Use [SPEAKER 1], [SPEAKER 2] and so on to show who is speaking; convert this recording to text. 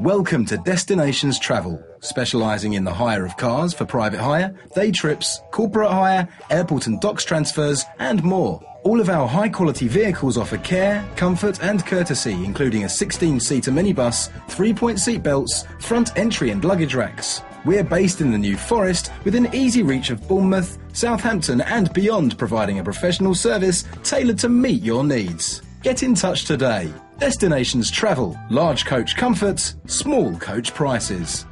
[SPEAKER 1] Welcome to Destinations Travel, specialising in the hire of cars for private hire, day trips, corporate hire, airport and docks transfers, and more. All of our high quality vehicles offer care, comfort, and courtesy, including a 16 seater minibus, three point seat belts, front entry and luggage racks. We're based in the New Forest within easy reach of Bournemouth, Southampton, and beyond, providing a professional service tailored to meet your needs. Get in touch today. Destinations Travel, large coach comforts, small coach prices.